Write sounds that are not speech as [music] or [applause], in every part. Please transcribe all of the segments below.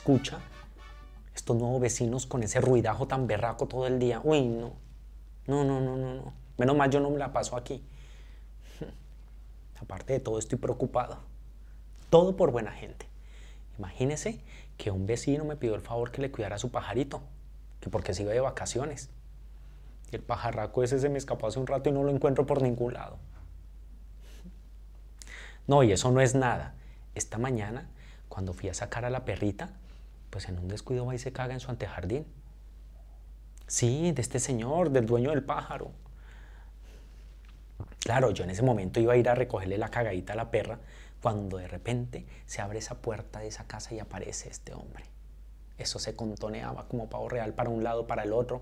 escucha estos nuevos vecinos con ese ruidajo tan berraco todo el día. Uy, no. No, no, no, no, no. Menos mal yo no me la paso aquí. [laughs] Aparte de todo, estoy preocupado. Todo por buena gente. Imagínese que un vecino me pidió el favor que le cuidara a su pajarito, que porque se iba de vacaciones. El pajarraco ese se me escapó hace un rato y no lo encuentro por ningún lado. [laughs] No, y eso no es nada. Esta mañana, cuando fui a sacar a la perrita, pues en un descuido va y se caga en su antejardín. Sí, de este señor, del dueño del pájaro. Claro, yo en ese momento iba a ir a recogerle la cagadita a la perra cuando de repente se abre esa puerta de esa casa y aparece este hombre. Eso se contoneaba como pavo real para un lado, para el otro.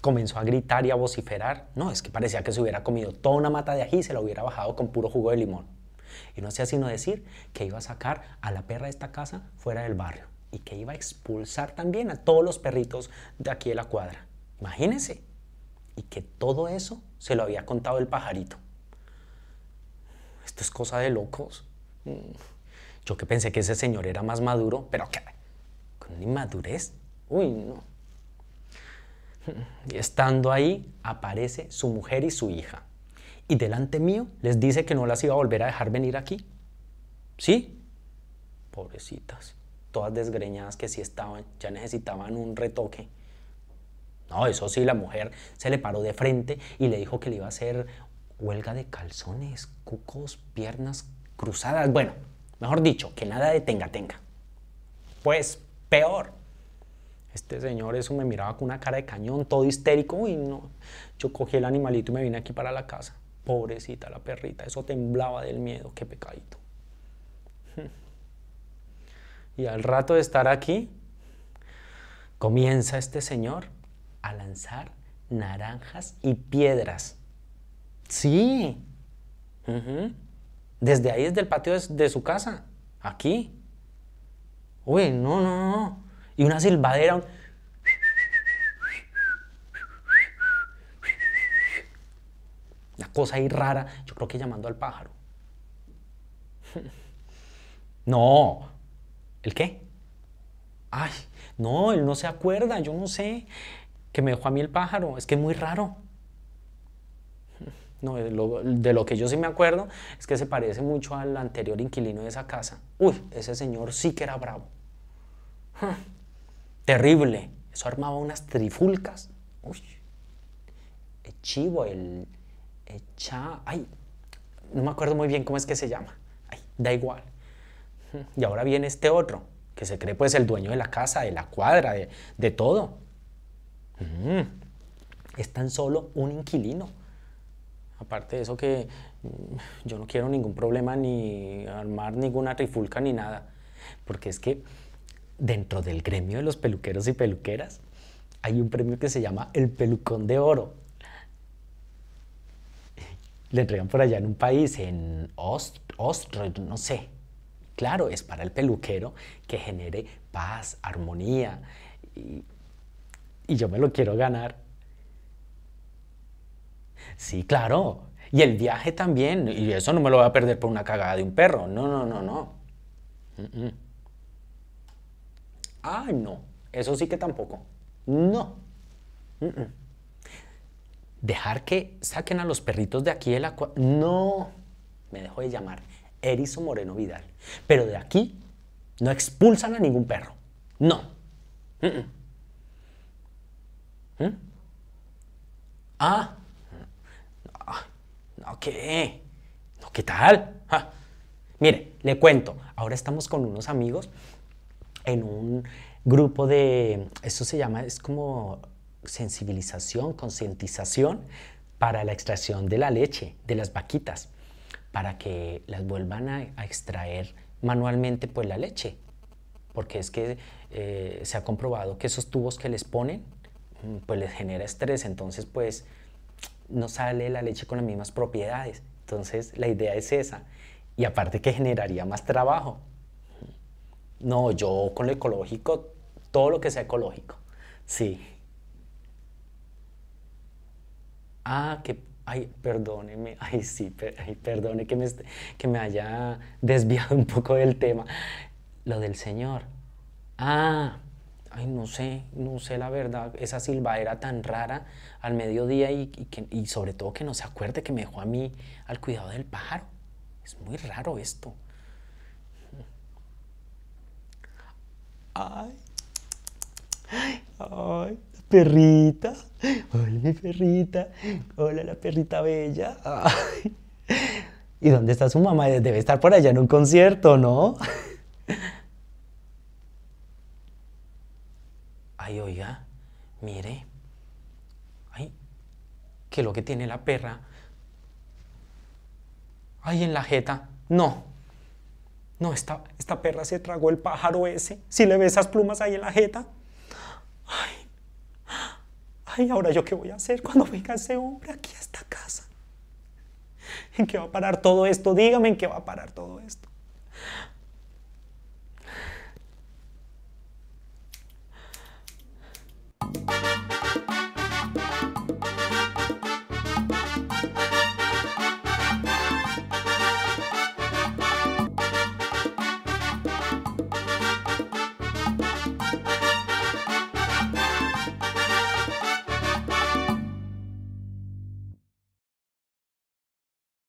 Comenzó a gritar y a vociferar. No, es que parecía que se hubiera comido toda una mata de ají y se la hubiera bajado con puro jugo de limón. Y no hacía sino decir que iba a sacar a la perra de esta casa fuera del barrio y que iba a expulsar también a todos los perritos de aquí de la cuadra. Imagínense. Y que todo eso se lo había contado el pajarito. Esto es cosa de locos. Mm. Yo que pensé que ese señor era más maduro, pero ¿qué? ¿Con inmadurez? Uy, no. Y estando ahí, aparece su mujer y su hija. Y delante mío les dice que no las iba a volver a dejar venir aquí. ¿Sí? Pobrecitas. Todas desgreñadas que sí estaban, ya necesitaban un retoque. No, eso sí, la mujer se le paró de frente y le dijo que le iba a hacer huelga de calzones, cucos, piernas cruzadas. Bueno, mejor dicho, que nada de tenga, tenga. Pues peor. Este señor eso me miraba con una cara de cañón, todo histérico. Uy, no. Yo cogí el animalito y me vine aquí para la casa. Pobrecita la perrita, eso temblaba del miedo, qué pecadito. [laughs] Y al rato de estar aquí, comienza este señor a lanzar naranjas y piedras. Sí. Desde ahí, desde el patio de, su casa. Aquí. Uy, no, no, no. Y una silbadera. Una cosa ahí rara. Yo creo que llamando al pájaro. [laughs] No. ¿El qué? Ay, no, él no se acuerda. Yo no sé que me dejó a mí el pájaro. Es que es muy raro. No, de lo, que yo sí me acuerdo es que se parece mucho al anterior inquilino de esa casa. Uy, ese señor sí que era bravo. Terrible. Eso armaba unas trifulcas. Uy. El chivo, el echa. Ay, no me acuerdo muy bien cómo es que se llama. Ay, da igual. [laughs] Y ahora viene este otro, que se cree pues el dueño de la casa, de la cuadra, de, todo. Es tan solo un inquilino Aparte de eso que mm, yo no quiero ningún problema ni armar ninguna trifulca ni nada. Porque es que dentro del gremio de los peluqueros y peluqueras hay un premio que se llama el pelucón de oro. Le entregan por allá en un país, en Austria, no sé. Claro, es para el peluquero que genere paz, armonía. y yo me lo quiero ganar. Sí, claro. Y el viaje también. Y eso no me lo voy a perder por una cagada de un perro. No, no, no, no. Ay, no. Eso sí que tampoco. No. Dejar que saquen a los perritos de aquí del agua. No. Me dejo de llamar Erizo Moreno Vidal. Pero de aquí no expulsan a ningún perro. No. Ah. No, ¿qué? No, ¿qué tal? Mire, le cuento. Ahora estamos con unos amigos en un grupo de, esto se llama, es como sensibilización, concientización para la extracción de la leche de las vaquitas, para que las vuelvan a, extraer manualmente pues la leche, porque es que eh, se ha comprobado que esos tubos que les ponen mm, pues les genera estrés, entonces pues no sale la leche con las mismas propiedades. Entonces la idea es esa. Y aparte que generaría más trabajo. No, yo con lo ecológico, todo lo que sea ecológico. Sí. Ah, que, ay, perdóneme, [laughs] ay, sí, perdone que me, que me haya desviado [laughs] un poco del tema. Lo del Señor. Ah, ay, no sé, no sé la verdad, esa silbadera tan rara al mediodía y, que, y sobre todo que no se acuerde que me dejó a mí al cuidado del pájaro. Es muy raro esto. Ay, ay, la perrita. Hola, mi perrita. Hola, la perrita bella. Ay. ¿Y dónde está su mamá? Debe estar por allá en un concierto, ¿no? Ay, oiga, mire. Ay, ¿qué es lo que tiene la perra? Ay, en la jeta. No. No, esta, esta perra se tragó el pájaro ese. Si le ve esas plumas ahí en la jeta. Ay. Ahora yo qué voy a hacer cuando venga ese hombre aquí a esta casa. ¿En qué va a parar todo esto? Dígame en qué va a parar todo esto.